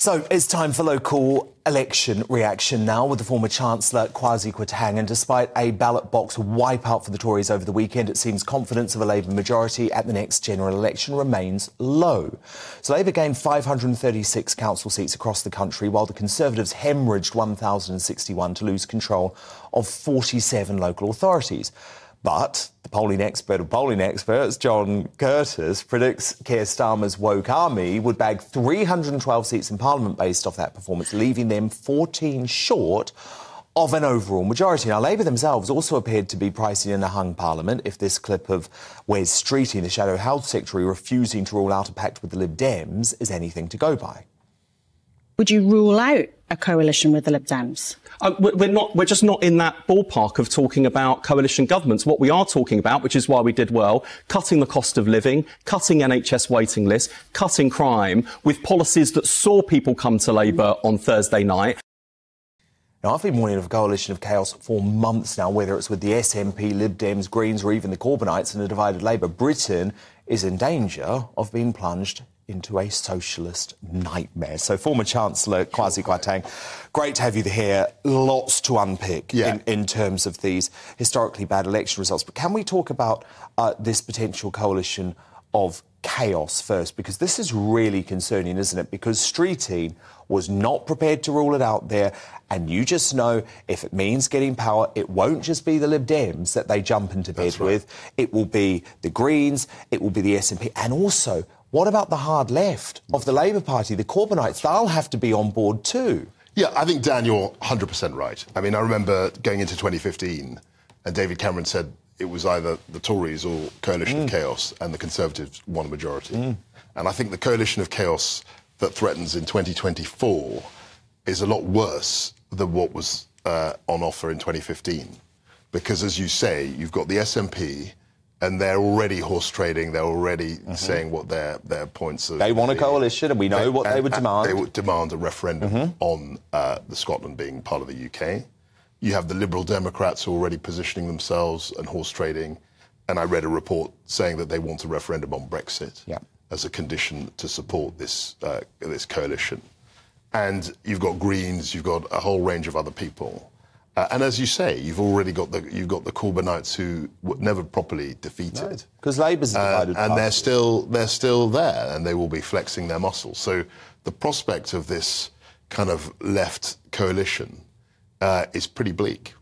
So it's time for local election reaction now with the former Chancellor Kwasi Kwarteng. And despite a ballot box wipeout for the Tories over the weekend, it seems confidence of a Labour majority at the next general election remains low. So Labour gained 536 council seats across the country, while the Conservatives hemorrhaged 1,061 to lose control of 47 local authorities. But the polling expert of polling experts, John Curtice, predicts Keir Starmer's woke army would bag 312 seats in Parliament based off that performance, leaving them 14 short of an overall majority. Now, Labour themselves also appeared to be pricing in a hung parliament if this clip of Wes Streeting, the Shadow Health Secretary, refusing to rule out a pact with the Lib Dems is anything to go by. Would you rule out a coalition with the Lib Dems? Uh, we're not. We're just not in that ballpark of talking about coalition governments. What we are talking about, which is why we did well, cutting the cost of living, cutting NHS waiting lists, cutting crime, with policies that saw people come to Labour on Thursday night. Now, I've been warning of a coalition of chaos for months now, whether it's with the SNP, Lib Dems, Greens, or even the Corbynites and a divided Labour. Britain is in danger of being plunged into a socialist nightmare. So, former Chancellor Kwasi Kwarteng, great to have you here. Lots to unpick yeah. in, in, terms of these historically bad election results. But can we talk about uh, this potential coalition of chaos first? Because this is really concerning, isn't it? Because Streeting was not prepared to rule it out there. And you just know if it means getting power, it won't just be the Lib Dems that they jump into bed right. with. It will be the Greens, it will be the SNP, and also what about the hard left of the Labour Party, the Corbynites? They'll have to be on board too. Yeah, I think, Dan, you're 100% right. I mean, I remember going into 2015 and David Cameron said it was either the Tories or coalition mm. of chaos, and the Conservatives won a majority. Mm. And I think the coalition of chaos that threatens in 2024 is a lot worse than what was uh, on offer in 2015. Because, as you say, you've got the SNP, and they're already horse trading. They're already mm-hmm. saying what their their points are. They want a coalition, and we know they, what they would demand. They would demand a referendum mm-hmm. on uh, the Scotland being part of the UK. You have the Liberal Democrats who are already positioning themselves and horse trading, and I read a report saying that they want a referendum on Brexit yeah. as a condition to support this uh, this coalition. And you've got Greens, you've got a whole range of other people. Uh, and as you say, you've already got the you've got the Corbynites who were never properly defeated because no, Labour's uh, divided, and they're still they're still there, and they will be flexing their muscles. So the prospect of this kind of left coalition uh, is pretty bleak.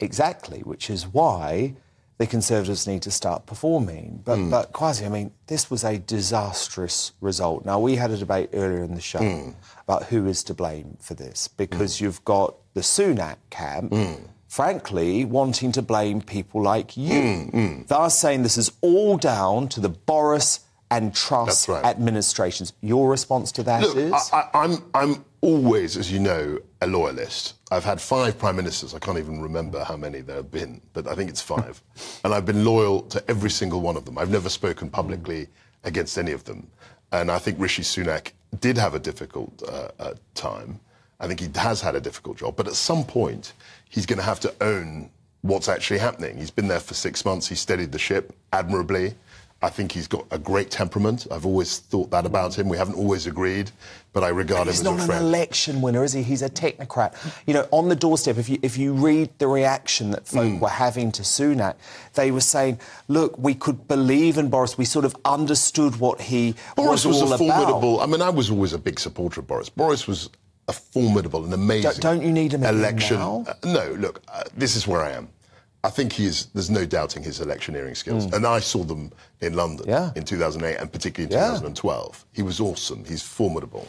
Exactly, which is why the Conservatives need to start performing. But, mm. but Kwasi, I mean, this was a disastrous result. Now, we had a debate earlier in the show mm. about who is to blame for this because mm. you've got the Sunak camp. Hmm. Frankly, wanting to blame people like you. Hmm, hmm. They're saying this is all down to the Boris and Truss right. administrations. Your response to that Look, is? I, I'm, I'm always, as you know, a loyalist. I've had five prime ministers. I can't even remember how many there have been, but I think it's five. and I've been loyal to every single one of them. I've never spoken publicly against any of them. And I think Rishi Sunak did have a difficult uh, uh, time. I think he has had a difficult job. But at some point, he's going to have to own what's actually happening. He's been there for six months. He steadied the ship admirably. I think he's got a great temperament. I've always thought that about him. We haven't always agreed, but I regard but him as a friend. He's not an election winner, is he? He's a technocrat. You know, on the doorstep, if you, if you read the reaction that folk mm. were having to Sunak, they were saying, look, we could believe in Boris. We sort of understood what he was. Boris was, was a formidable... About. I mean, I was always a big supporter of Boris. Boris was a formidable and amazing don't, don't you need him election. Now? Uh, no, look, uh, this is where I am. I think he is. There's no doubting his electioneering skills, mm. and I saw them in London yeah. in 2008 and particularly in yeah. 2012. He was awesome. He's formidable.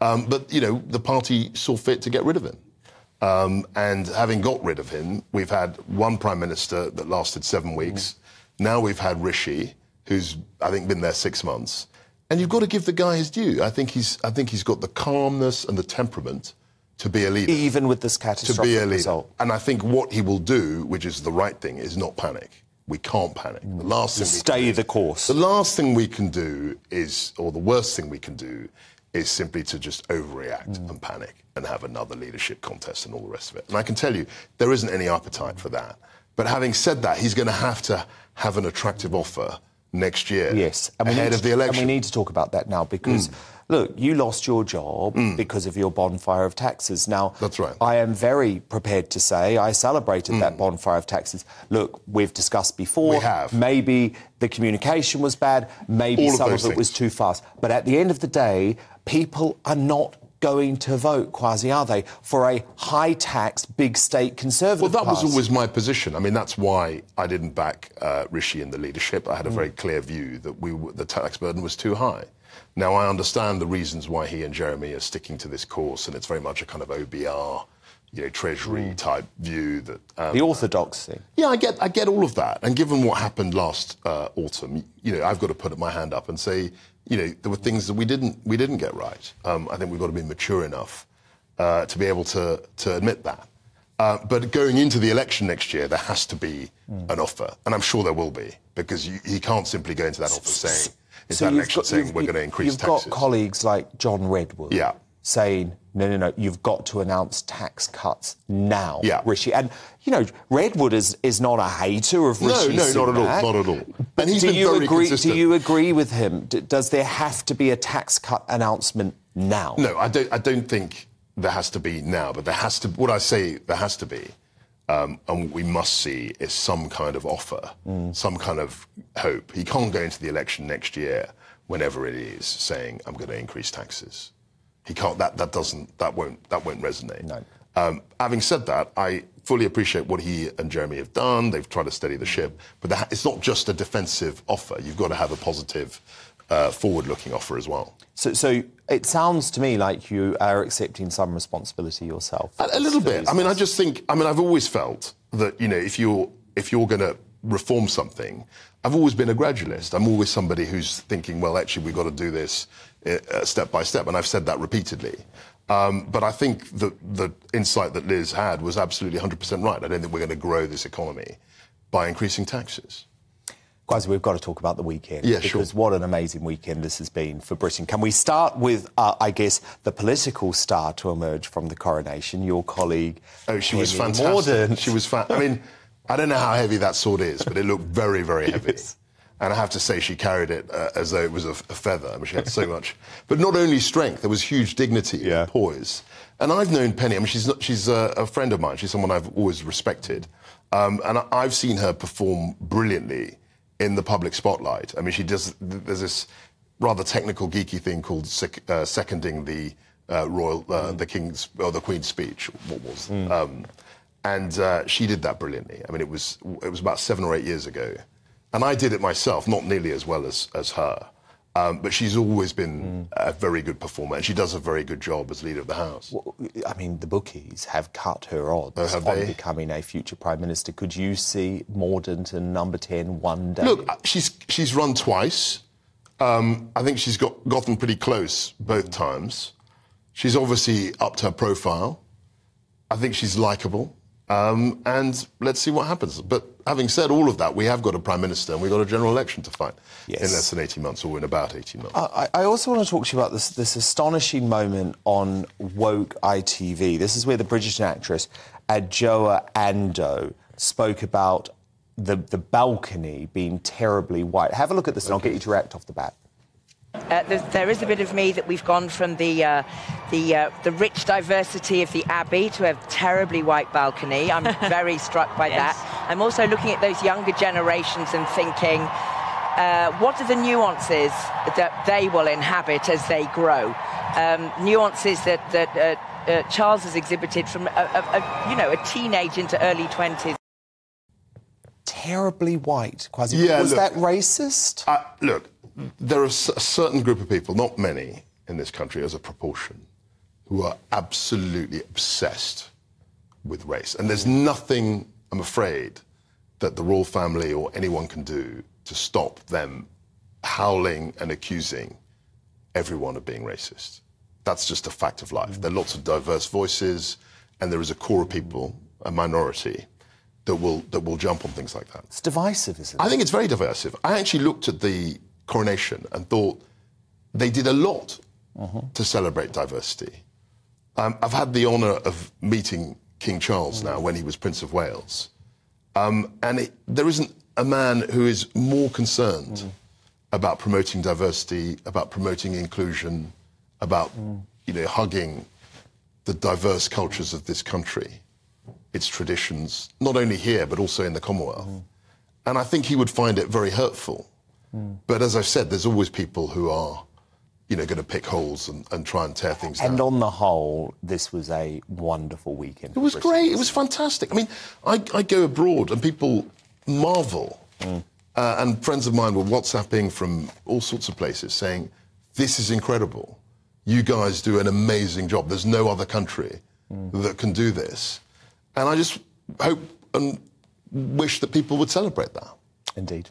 Um, but you know, the party saw fit to get rid of him. Um, and having got rid of him, we've had one prime minister that lasted seven hmm. weeks. Mm. Now we've had Rishi, who's I think been there six months. And you've got to give the guy his due. I think he's I think he's got the calmness and the temperament to be a leader. Even with this catastrophic to be a leader. result. And I think what he will do, which is the right thing, is not panic. We can't panic. The mm. last thing stay the course. The last thing we can do is, or the worst thing we can do, is simply to just overreact mm. and panic and have another leadership contest and all the rest of it. And I can tell you, there isn't any appetite for that. But having said that, he's going to have to have an attractive offer next year. Yes, ahead of the election. And we need to talk about that now because, mm. look, you lost your job mm. because of your bonfire of taxes. Now, that's right. I am very prepared to say I celebrated mm. that bonfire of taxes. Look, we've discussed before. We have. Maybe the communication was bad. Maybe All some of, of it things. was too fast. But at the end of the day, people are not going to vote, Kwasi, are they, for a high tax, big state conservative Well, that party? was always my position. I mean, that's why I didn't back uh, Rishi in the leadership. I had a very clear view that we the tax burden was too high. Now, I understand the reasons why he and Jeremy are sticking to this course, and it's very much a kind of OBR, you know, Treasury type view that. Um, the orthodoxy. Yeah, I get, I get all of that. And given what happened last uh, autumn, you know, I've got to put my hand up and say, you know, there were things that we didn't, we didn't get right. Um, I think we've got to be mature enough uh, to be able to, to admit that. Uh, but going into the election next year, there has to be mm. an offer, and I'm sure there will be, because you, you can't simply go into that offer saying, so that election got, saying we're going to increase you've taxes. You've got colleagues like John Redwood yeah. Saying, no, no, no, you've got to announce tax cuts now, yeah. Rishi. And, you know, Redwood is, is not a hater of Rishi No, no, Sunak, not at all, not at all. But and he's do been you agree, consistent. Do you agree with him? D- does there have to be a tax cut announcement now? No, I don't, I don't think there has to be now, but there has to, what I say there has to be, um, and what we must see is some kind of offer, mm. some kind of hope. He can't go into the election next year, whenever it is, saying, I'm going to increase taxes. He can't, that, that doesn't, that won't, that won't resonate. No. Um, having said that, I fully appreciate what he and Jeremy have done. They've tried to steady the ship, but it's not just a defensive offer. You've got to have a positive, uh, forward-looking offer as well. So, so it sounds to me like you are accepting some responsibility yourself. A, a little bit. I mean, I just think. I mean, I've always felt that you know, if you're if you're going to reform something, I've always been a gradualist. I'm always somebody who's thinking, well, actually, we've got to do this step by step, and I've said that repeatedly. Um, but I think the, the insight that Liz had was absolutely 100% right. I don't think we're going to grow this economy by increasing taxes. Kwasi, we've got to talk about the weekend. Yeah, because sure. what an amazing weekend this has been for Britain. Can we start with, uh, I guess, the political star to emerge from the coronation, your colleague? Oh, she was fantastic. Mordaunt. She was fa- I mean, I don't know how heavy that sword is, but it looked very, very heavy. Yes. And I have to say, she carried it uh, as though it was a, a, feather. I mean, she had so much. But not only strength, there was huge dignity Yeah. and poise. And I've known Penny. I mean, she's not, she's a, a friend of mine. She's someone I've always respected. Um, and I, I've seen her perform brilliantly in the public spotlight. I mean, she does. There's this rather technical, geeky thing called sec, uh, seconding the uh, royal, uh, the king's or the queen's speech. What was? Um, and uh, she did that brilliantly. I mean, it was it was about seven or eight years ago, and I did it myself, not nearly as well as as her. Um, but she's always been a very good performer, and she does a very good job as leader of the house. I mean, the bookies have cut her odds Oh, have on they? becoming a future prime minister. Could you see Mordaunt and number 10 one day? Look, uh, she's she's run twice. Um, I think she's got gotten pretty close both times. She's obviously upped her profile. I think she's likable. Um, and let's see what happens. But having said all of that, we have got a prime minister and we've got a general election to fight Yes. in less than 18 months or in about 18 months. I, I also want to talk to you about this, this astonishing moment on woke ITV. This is where the British actress Adjoa Andoh spoke about the, the balcony being terribly white. Have a look at this and I'll get you to react off the bat. Uh, there's, a bit of me that we've gone from the uh, the uh, the rich diversity of the Abbey to a terribly white balcony. I'm very struck by Yes. that. I'm also looking at those younger generations and thinking, uh, what are the nuances that they will inhabit as they grow? Um, nuances that that uh, uh, Charles has exhibited from a, a, a, you know a teenage into early 20s. Terribly white, Kwasi. Yeah, Was look- that racist? Uh, look, there are a certain group of people, not many in this country as a proportion, who are absolutely obsessed with race. And there's nothing, I'm afraid, that the royal family or anyone can do to stop them howling and accusing everyone of being racist. That's just a fact of life. There are lots of diverse voices, and there is a core of people, a minority, that will that will jump on things like that. It's divisive, isn't it? I think it's very divisive. I actually looked at the coronation and thought they did a lot to celebrate diversity. Um, I've had the honour of meeting King Charles now when he was Prince of Wales. Um, and it, there isn't a man who is more concerned mm. about promoting diversity, about promoting inclusion, about mm. you know hugging the diverse cultures of this country, its traditions, not only here but also in the Commonwealth. Mm. And I think he would find it very hurtful. Mm. But as I've said, there's always people who are, you know, going to pick holes and, and try and tear things and down. And on the whole, this was a wonderful weekend. It was great. It was fantastic. I mean, I, I go abroad and people marvel. Mm. Uh, and friends of mine were WhatsApping from all sorts of places saying, this is incredible. You guys do an amazing job. There's no other country mm. that can do this. And I just hope and wish that people would celebrate that. Indeed.